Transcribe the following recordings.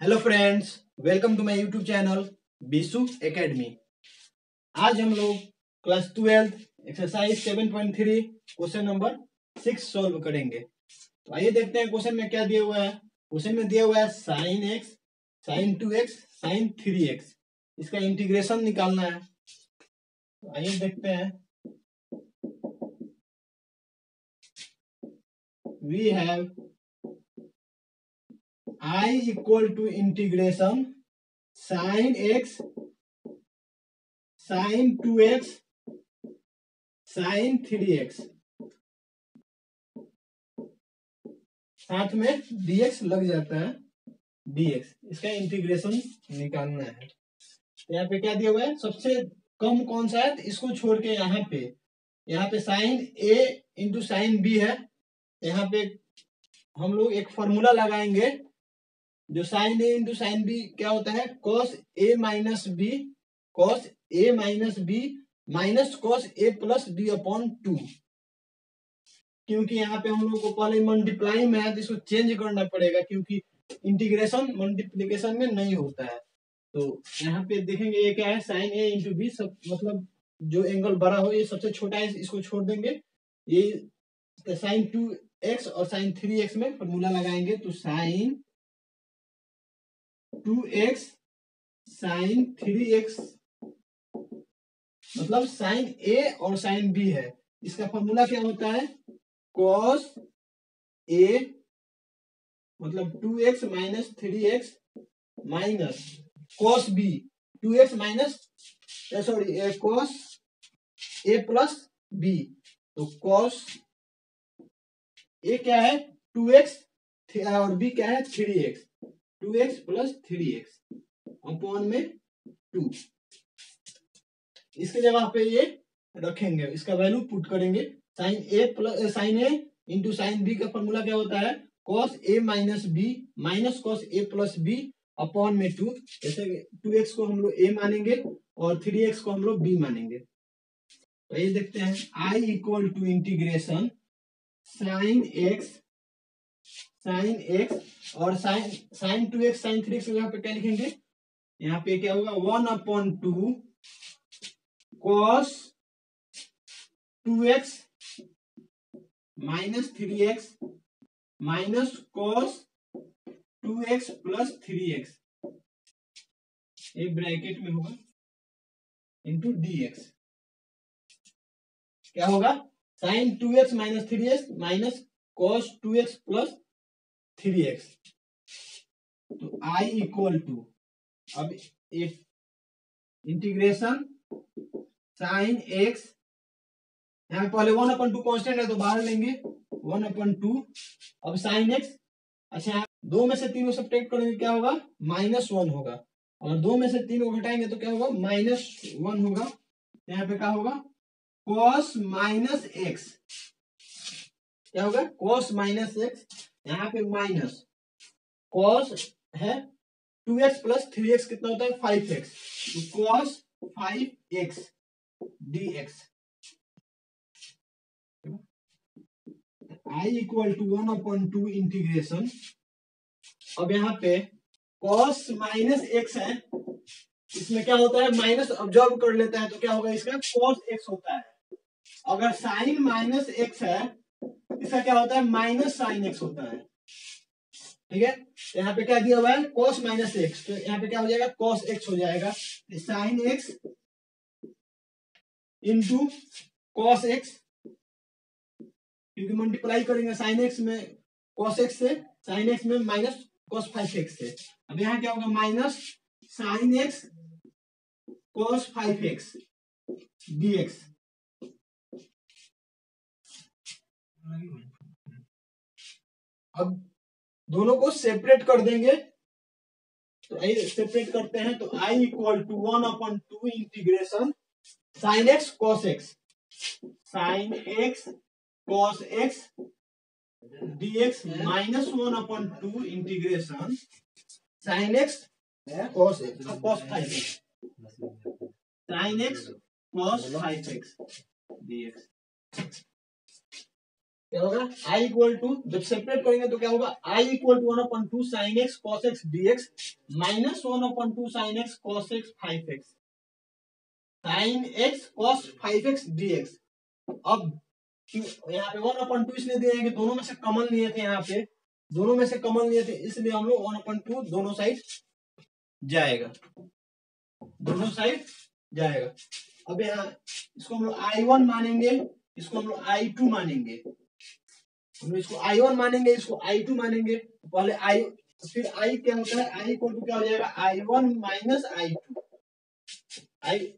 Hello friends welcome to my YouTube channel बीसु academy आज हम लोग class twelfth exercise seven point three question number six solve करेंगे। तो आइए देखते हैं क्वेश्चन में क्या दिया हुआ है। क्वेश्चन में दिया हुआ है sine x sine two x sine three x इसका इंटीग्रेशन निकालना है। तो आइए देखते हैं। We have i equal to integration sin x, sin 2x sin 3x साथ में dx लग जाता है dx इसका इंटीग्रेशन निकालना है। तो यहाँ पे क्या दिया हुआ है? सबसे कम कौन सा है? तो इसको छोड़ के यहाँ पे। यहाँ पे sine a into sine B है। यहाँ पे हम लोग एक फॉर्मूला लगाएँगे। जो sine A into sine B क्या होता है? Cos A minus B cos A minus B minus cos A plus B upon two क्योंकि यहाँ पे हम लोग को पहले मल्टीप्लाई में है इसको चेंज करना पड़ेगा क्योंकि इंटीग्रेशन मल्टीप्लीकेशन में नहीं होता है। तो यहाँ पे देखेंगे ये क्या है? साइन ए इंटू बी सब मतलब जो एंगल बड़ा हो ये सबसे छोटा है, इसको छोड़ देंगे। ये साइन टू एक्स और साइन थ्री एक्स में फॉर्मूला लगाएँगे तो sine two x sine three x मतलब साइन ए और साइन बी है। इसका फॉर्मूला क्या होता है? कॉस ए मतलब two x minus three x minus cos B two x minus sorry cos A plus B तो कॉस ए क्या है? टू एक्स, और बी क्या है? Three x. Two x plus three x upon में two. इसके जगह पे ये रखेंगे, इसका वैल्यू पुट करेंगे। Sine A plus sine A into sine B का फॉर्मूला क्या होता है? Cos A minus B minus cos A plus B upon में टू। जैसे टू एक्स को हम लोग ए मानेंगे और थ्री एक्स को हम लोग बी मानेंगे। तो ये देखते हैं I equal to integration sine x sine x और sine sine two x, sine three x यहाँ पे क्या लिखेंगे? यहाँ पे क्या होगा? One upon two cos two x minus three x minus cos two x plus three x. एक ब्रैकेट में होगा इंटू डी एक्स क्या होगा? Sine two x minus three x minus cos two x plus three x. तो I equal to अब एक integration sine x यहाँ पहले वन अपन टू कॉन्स्टेंट है तो बाहर लेंगे। वन अपन टू अब साइन एक्स अच्छा दो में से तीन को सब्ट्रैक्ट करेंगे, क्या होगा? माइनस वन होगा। और दो में से तीन को घटाएँगे तो क्या होगा? माइनस वन होगा। यहाँ पे क्या होगा? कॉस माइनस एक्स क्या होगा? कॉस माइनस एक्स यहाँ पे माइनस कॉस है two x plus three x कितना होता है? Five x cos five x d x I equal to one upon two integration अब यहाँ पे कॉस माइनस एक्स है. इसमें क्या होता है? माइनस ऑब्ज़र्व कर लेता है तो क्या होगा इसका? कॉस एक्स होता है। अगर साइन माइनस एक्स है इसका क्या होता है? माइनस साइन एक्स होता है। ठीक है? यहाँ पे क्या दिया हुआ है? कॉस माइनस एक्स तो यहाँ पे क्या हो जाएगा? कॉस एक्स हो जाएगा। Sine x into cos x क्योंकि मल्टीप्लाई करेंगे साइन एक्स में कॉस एक्स से साइन एक्स में माइनस कॉस फाइव एक्स से। अब यहाँ क्या होगा? Minus sine x cos five x d x अब दोनों को सेपरेट कर देंगे। तो आइए सेपरेट करते हैं। तो I equal to one upon two integration sine x cos x sine x cos x d x minus one upon two integration sine x cos x cos five x sine x cos five x d x क्या होगा? I equal to जब separate करेंगे तो क्या होगा? I equal to one upon two sine x cos x d x minus one upon two sine x cos x five x sine x cos five x d x अब यहाँ पे one upon to इसलिए दिए कि दोनों में से कमन लिए थे यहाँ पे। दोनों में से कमन लिए थे, इसलिए हम लोग वन अपन टू दोनों साइड जाएगा। दोनों साइड जाएगा। अब यहाँ, इसको हम लोग आई वन मानेंगे, इसको हम लोग आई टू मानेंगे। हम इसको आई वन मानेंगे, इसको आई टू मानेंगे। पहले आई फिर आई क्या होता है? आई टू क्या हो जाएगा? I one minus I two I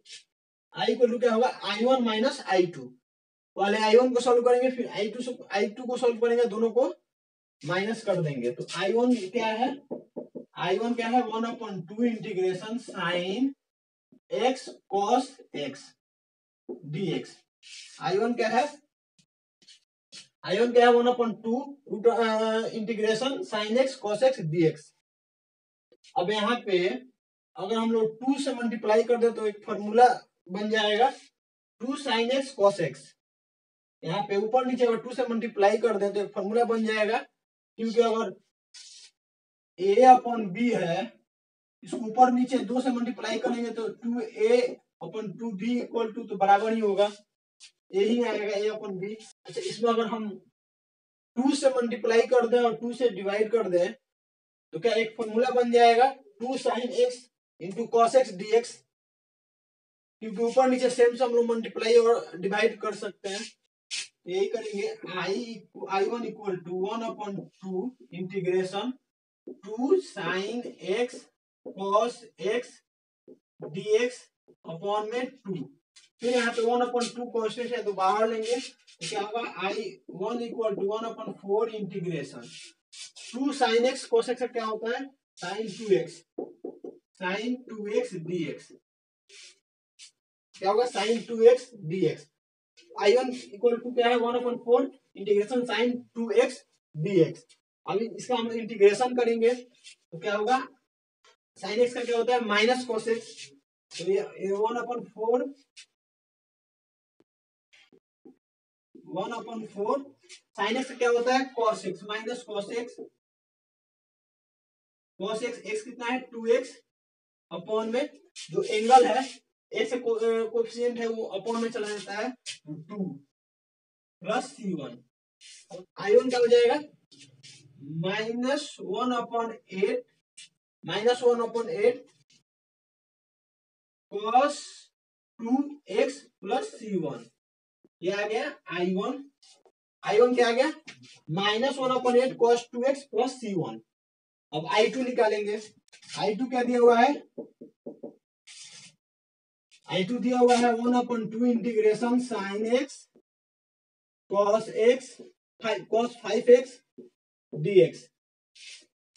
I equal क्या होगा? I one minus I two पहले आई वन को सोल्व करेंगे, फिर आई टू आई टू को सोल्व करेंगे, दोनों को माइनस कर देंगे। तो आई वन क्या है? आई वन क्या है? One upon two integration sine x cos x d x I one क्या है? आई वन क्या है one upon two root integration sine x cos x d x अब यहाँ पे अगर हम लोग टू से मल्टीप्लाई कर दे तो एक फॉर्मूला बन जाएगा। Two sine x cos x यहाँ पे ऊपर नीचे अगर टू से मल्टीप्लाई कर दे तो एक फॉर्मूला बन जाएगा। क्योंकि अगर ए अपॉन बी है, इसको ऊपर नीचे दो से मल्टीप्लाई करेंगे तो two A upon two B equal to तो बराबर ही होगा। यही आएगा ए अपॉन बी अच्छा इसमें अगर हम टू से मल्टीप्लाई कर दें और टू से डिवाइड कर दें तो क्या एक फॉर्मूला बन जाएगा? Two sine x into cos x d x क्योंकि ऊपर नीचे सेम से हम लोग मल्टीप्लाई और डिवाइड कर सकते हैं। यही करेंगे I I one equal to one upon two integration two sine x cos x d x upon में टू फिर यहाँ पे वन अपॉन टू कॉन्स्टेंट है तो बाहर लेंगे तो क्या होगा? I one equal to one upon four integration two sine x cos x क्या होता है? Sine two x sine two x d x क्या होगा? Sine two x d x I one equal to क्या है? One upon four integration sine two x d x अभी इसका हम इंटीग्रेशन करेंगे तो क्या होगा? साइन एक्स का क्या होता है? माइनस कॉस एक्स तो ये one upon four one upon four sine x क्या होता है? Cos x minus cos x cos x x कितना है? टू एक्स अपॉन में जो एंगल है एक्स कोफिशियंट है वो अपॉन में चला जाता है two plus C one I one क्या हो जाएगा? Minus one upon eight minus one upon eight cos two x plus C one ये आ गया आई वन आई वन क्या आ गया? Minus one upon eight cos two x plus C one अब आई टू निकालेंगे। आई टू क्या दिया हुआ है? आई टू दिया हुआ है one upon two integration sine x cos x cos five x d x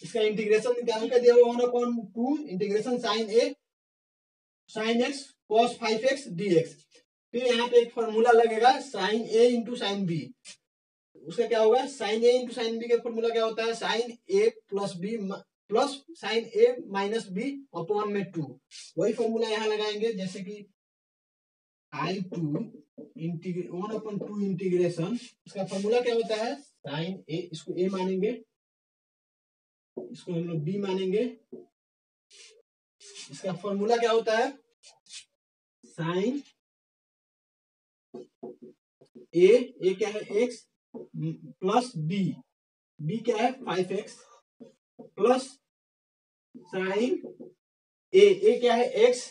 इसका इंटीग्रेशन निकालने का दिया हुआ one upon two integration sine A sine x cos five x d x फिर यहाँ पे एक फॉर्मूला लगेगा sine A into sine B उसका क्या होगा? Sine A into sine B का फॉर्मूला क्या होता है? Sine A plus B plus sine A minus B upon में टू वही फॉर्मूला यहाँ लगाएँगे, जैसे कि I two इंटीग्रे one upon two integration इसका फॉर्मूला क्या होता है? साइन ए इसको ए मानेंगे। इसको हम लोग बी मानेंगे। इसका फॉर्मूला क्या होता है? साइन ए ए क्या है? एक्स प्लस बी बी क्या है? Five x plus sine A A क्या है? X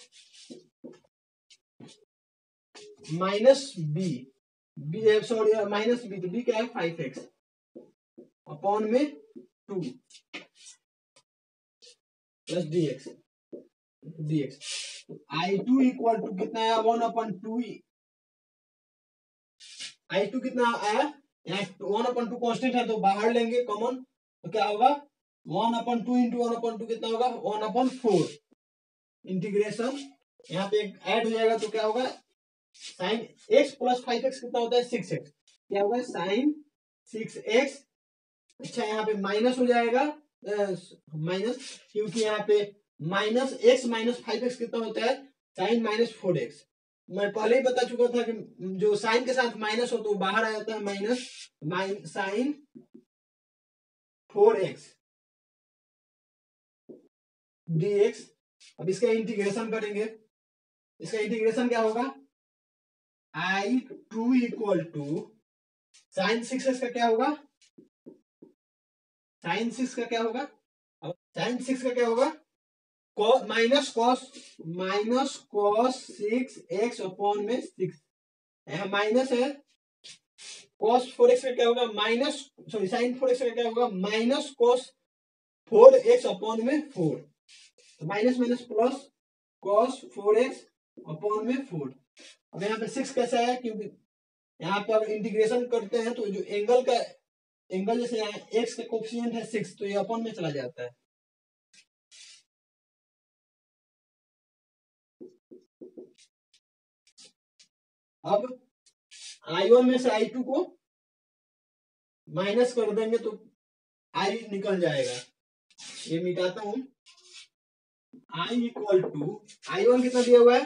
minus B B sorry minus B तो बी क्या है? फाइव एक्स अपॉन में two plus d x d x I two equal to कितना है? One upon two I two कितना आया? यहाँ वन अपॉन टू कॉन्स्टेंट है तो बाहर लेंगे कॉमन तो क्या होगा? One upon two into one upon two कितना होगा? वन अपॉन फोर इंटीग्रेशन यहाँ पे ऐड हो जाएगा तो क्या होगा? Sine x plus five x कितना होता है? सिक्स एक्स क्या होगा? साइन सिक्स एक्स अच्छा यहाँ पे माइनस हो जाएगा माइनस क्योंकि यहाँ पे minus x minus five x कितना होता है? साइन माइनस फोर एक्स मैं पहले ही बता चुका था कि जो साइन के साथ माइनस हो तो बाहर आ जाता है minus, mine, sine four x. D x अब इसका इंटीग्रेशन करेंगे। इसका इंटीग्रेशन क्या होगा? I two equal to sine six x का क्या होगा? साइन सिक्स का क्या होगा? अब साइन सिक्स का क्या होगा? Minus cos minus cos six x upon में सिक्स माइनस है कॉस फोर एक्स का क्या होगा? Minus sorry sine four x का क्या होगा? Minus cos four x upon में फोर तो minus minus plus cos four x upon में फोर अब यहाँ पे सिक्स कैसा है? क्योंकि यहाँ पे इंटीग्रेशन करते हैं तो जो एंगल का एंगल जैसे यहाँ एक्स का कोफिशिएंट है सिक्स तो ये अपॉन में चला जाता है। अब आई वन में से आई टू को माइनस कर देंगे तो आई निकल जाएगा। ये मिटाता हूँ। I equal to I one कितना दिया हुआ है?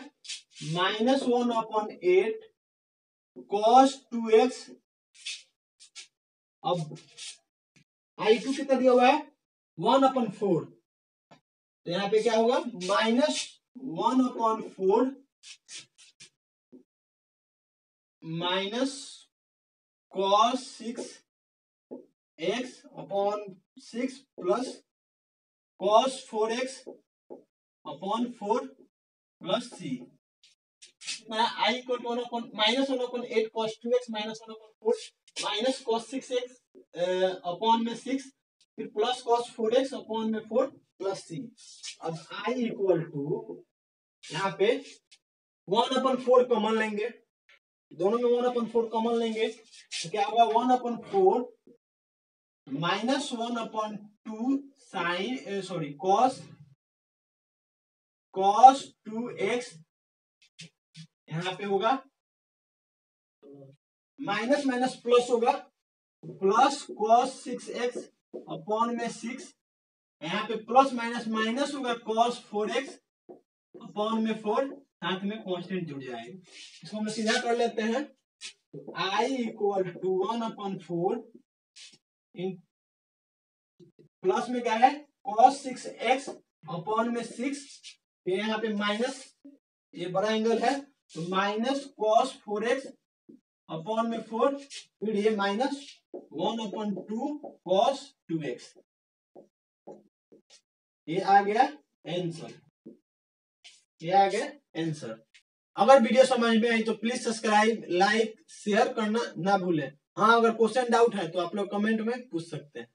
Minus one upon eight cos two x अब आई टू कितना दिया हुआ है? वन अपॉन फोर तो यहाँ पे क्या होगा? Minus one upon four minus cos six x upon six plus cos four x upon four plus C I two one upon minus one upon eight cos two x minus one upon four minus cos six x upon में six फिर plus cos four x upon में four plus सी अब I equal to यहाँ पे one upon four common लेंगे। दोनों में one upon four common लेंगे। तो क्या होगा? One upon four minus one upon two sine sorry cos cos two x यहाँ पे होगा। माइनस माइनस प्लस होगा। Plus cos six x upon में सिक्स यहाँ पे प्लस माइनस माइनस होगा। कॉस फोर एक्स अपॉन में फोर साथ में कॉन्स्टेंट जुड़ जाएगा। इसको हम सीधा कर लेते हैं। I equal to one upon four in plus में क्या है? कॉस सिक्स एक्स अपॉन में सिक्स यहाँ पे माइनस ये बड़ा एंगल है। तो minus cos four x upon में फोर फिर ये minus one upon two cos two x ये आ गया आंसर ये आ गया आंसर अगर वीडियो समझ में आई तो प्लीज़ सब्सक्राइब लाइक शेयर करना ना भूलें। हाँ अगर क्वेश्चन डाउट है तो आप लोग कमेंट में पूछ सकते हैं।